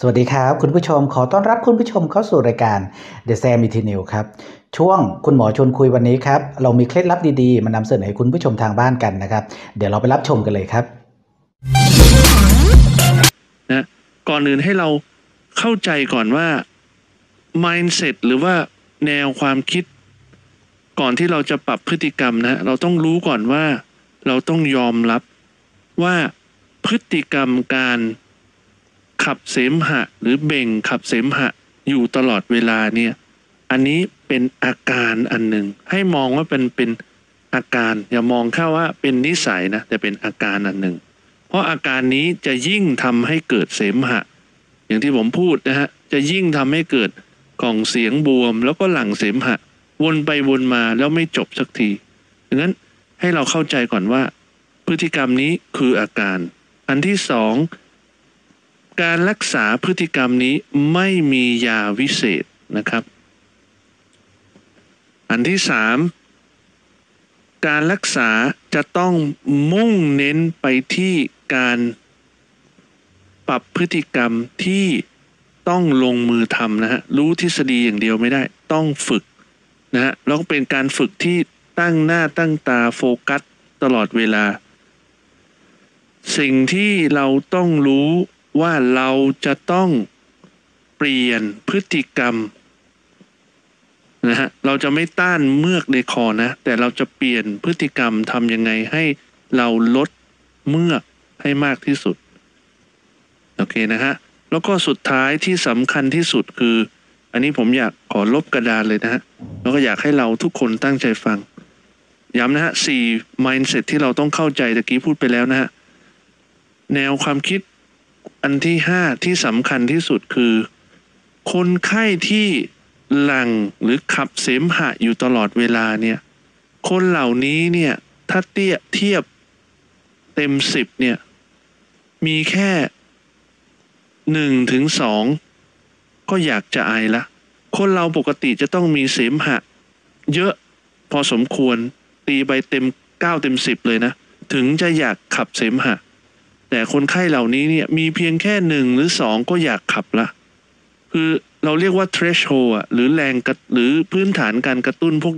สวัสดีครับคุณผู้ชมขอต้อนรับคุณผู้ชมเข้าสู่รายการ The Sam i t i n e w ครับ ช่วงคุณหมอชวนคุยวันนี้ครับ เรามีเคล็ดลับดีๆ มานำเสนอให้คุณผู้ชมทางบ้านกันนะครับ เดี๋ยวเราไปรับชมกันเลยครับนะก่อนอื่นให้เราเข้าใจก่อนว่า mindset หรือว่าแนวความคิด ก่อนที่เราจะปรับพฤติกรรมนะ เราต้องรู้ก่อนว่า เราต้องยอมรับว่าพฤติกรรมการ ขับเสมหะ หรือเบ่งขับเสมหะอยู่ตลอดเวลาเนี่ยอันนี้เป็นอาการอันหนึ่งให้มองว่าเป็นเป็นอาการ อย่ามองแค่ว่าเป็นนิสัยนะแต่เป็นอาการอันหนึ่งเพราะอาการนี้จะยิ่งทำให้เกิดเสมหะ อย่างที่ผมพูดนะฮะจะยิ่งทำให้เกิดกล่องเสียงบวม แล้วก็หลั่งเสมหะ วนไปวนมาแล้วไม่จบสักทีดังนั้นให้เราเข้าใจก่อนว่า พฤติกรรมนี้คืออาการ อันที่สอง การรักษาพฤติกรรมนี้ไม่มียาวิเศษนะครับ อันที่สามการรักษาจะต้องมุ่งเน้นไปที่การปรับพฤติกรรมที่ต้องลงมือทำนะฮะรู้ทฤษฎีอย่างเดียวไม่ได้ ต้องฝึกนะฮะแล้วก็เป็นการฝึกที่ตั้งหน้าตั้งตาโฟกัสตลอดเวลา สิ่งที่เราต้องรู้ ว่าเราจะต้องเปลี่ยนพฤติกรรมนะฮะเราจะไม่ต้านเมือกในคอนะ แต่เราจะเปลี่ยนพฤติกรรมทำยังไงให้เราลดเมือกให้มากที่สุด โอเคนะฮะ แล้วก็สุดท้ายที่สำคัญที่สุดคือ อันนี้ผมอยากขอลบกระดานเลยนะฮะ แล้วก็อยากให้เราทุกคนตั้งใจฟัง ย้ำนะฮะสี่ mindset ที่เราต้องเข้าใจตะกี้พูดไปแล้วนะฮะ แนวความคิด อันที่ห้าที่สำคัญที่สุดคือ คนไข้ที่หลังหรือขับเสมหะอยู่ตลอดเวลาเนี่ย คนเหล่านี้เนี่ยถ้าเทียเทียบเต็มสิบเนี่ย มีแค่หนึ่งถึงสองก็อยากจะไอละ คนเราปกติจะต้องมีเสมหะ เยอะพอสมควรตีไปเต็มเก้าเต็มสิบเลยนะ ถึงจะอยากขับเสมหะ แต่คนไข้เหล่านี้เนี่ยมีเพียงแค่หนึ่งหรือสองก็อยากขับละคือเราเรียกว่า threshold หรือแรงกระหรือพื้นฐานการกระตุ้นพวก